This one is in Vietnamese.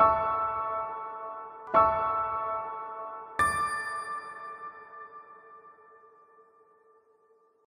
you